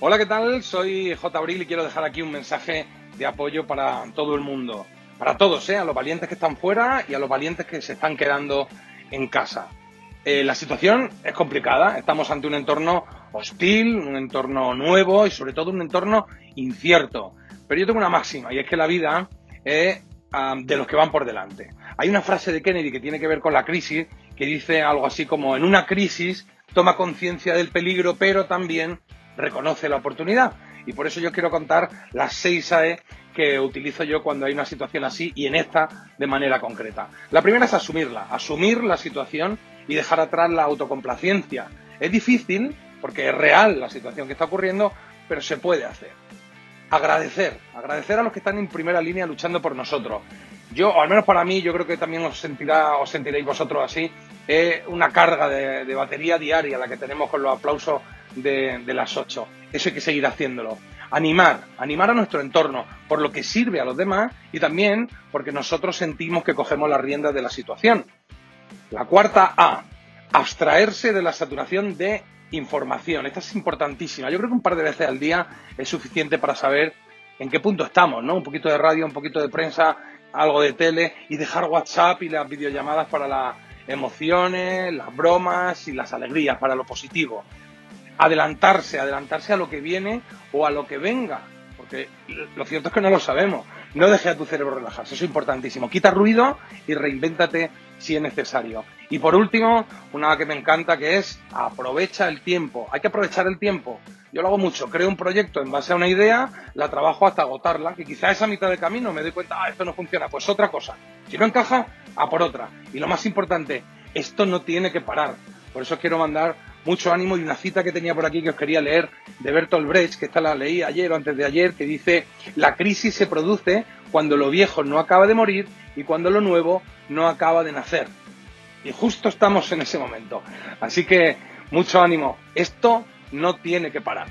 Hola, ¿qué tal? Soy J. Abril y quiero dejar aquí un mensaje de apoyo para todo el mundo. Para todos, ¿eh? a los valientes que están fuera y a los valientes que se están quedando en casa. Eh, la situación es complicada, estamos ante un entorno hostil, un entorno nuevo y sobre todo un entorno incierto. Pero yo tengo una máxima y es que la vida es de los que van por delante. Hay una frase de Kennedy que tiene que ver con la crisis que dice algo así como en una crisis toma conciencia del peligro pero también reconoce la oportunidad. Y por eso yo quiero contar las seis AE que utilizo yo cuando hay una situación así y en esta de manera concreta. La primera es asumirla, asumir la situación y dejar atrás la autocomplacencia. Es difícil porque es real la situación que está ocurriendo, pero se puede hacer. Agradecer, agradecer a los que están en primera línea luchando por nosotros. Yo, al menos para mí, yo creo que también os, sentirá, os sentiréis vosotros así, es una carga de, de batería diaria la que tenemos con los aplausos de, las 8. Eso hay que seguir haciéndolo. Animar, animar a nuestro entorno por lo que sirve a los demás y también porque nosotros sentimos que cogemos las riendas de la situación. La cuarta A, abstraerse de la saturación de información. Esta es importantísima. Yo creo que un par de veces al día es suficiente para saber en qué punto estamos, ¿no? Un poquito de radio, un poquito de prensa, algo de tele y dejar WhatsApp y las videollamadas para las emociones, las bromas y las alegrías, para lo positivo adelantarse, adelantarse a lo que viene o a lo que venga, porque lo cierto es que no lo sabemos. No deje a tu cerebro relajarse, eso es importantísimo. Quita ruido y reinvéntate si es necesario. Y por último, una que me encanta que es aprovecha el tiempo. Hay que aprovechar el tiempo. Yo lo hago mucho, creo un proyecto en base a una idea, la trabajo hasta agotarla, que quizá esa mitad de camino me doy cuenta, ah, esto no funciona, pues otra cosa. Si no encaja, a por otra. Y lo más importante, esto no tiene que parar. Por eso quiero mandar mucho ánimo y una cita que tenía por aquí que os quería leer de Bertolt Brecht, que esta la leí ayer o antes de ayer, que dice, la crisis se produce cuando lo viejo no acaba de morir y cuando lo nuevo no acaba de nacer. Y justo estamos en ese momento. Así que mucho ánimo. Esto no tiene que parar.